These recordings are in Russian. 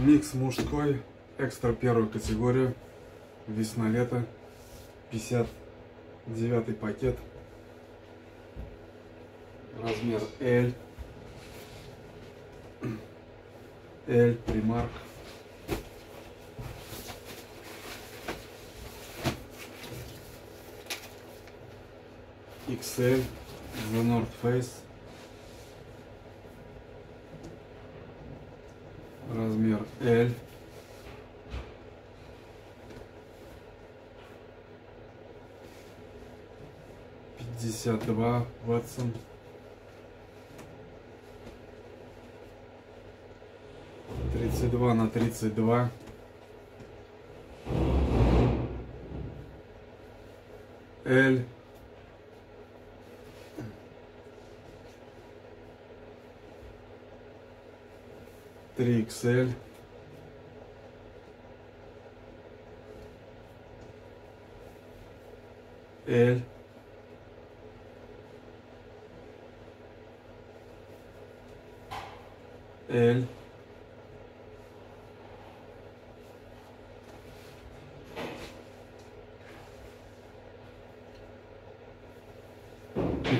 Микс мужской, экстра первую категорию, весна-лето, 59 пакет, размер L, L, примарк. XL, The North Face. Размер L. Пятьдесят два Ватсон. Тридцать два на тридцать два. L. 3XL. L. L.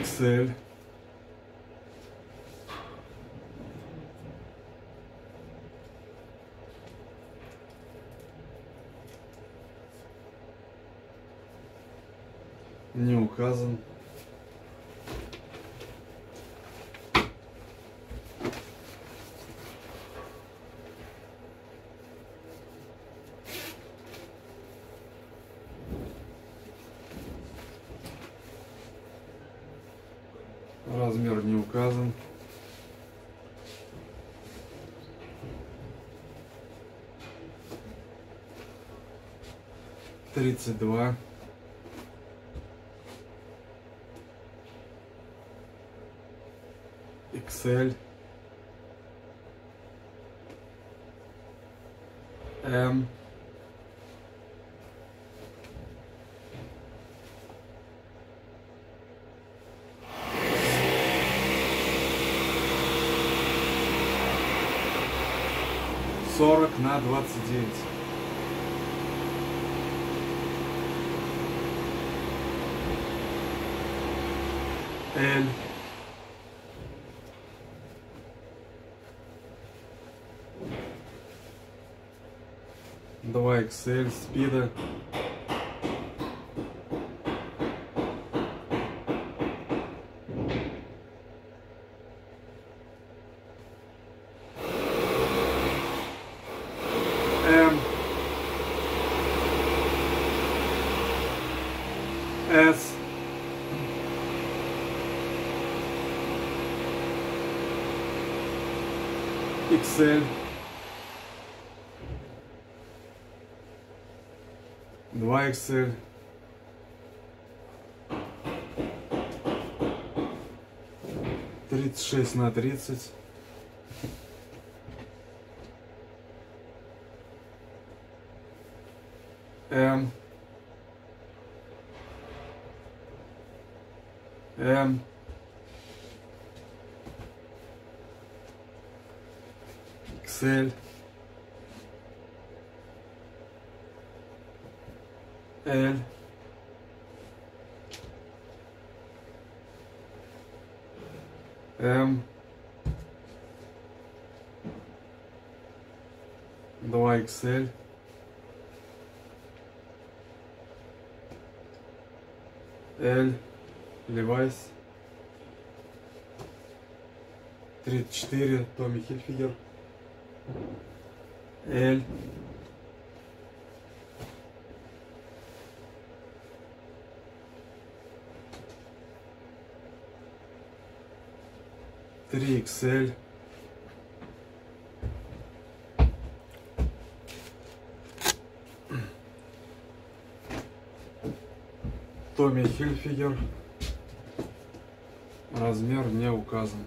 XL. Не указан. Размер не указан. Тридцать два. Excel, M, сорок на двадцать девять. L Два XL спида. М. С. XL. 2 XL. Тридцать шесть на тридцать. М. М. XL. L M 2 XL L Levi's 34 Томми Хильфигер. L Три XL. Томми Хильфигер. Размер не указан.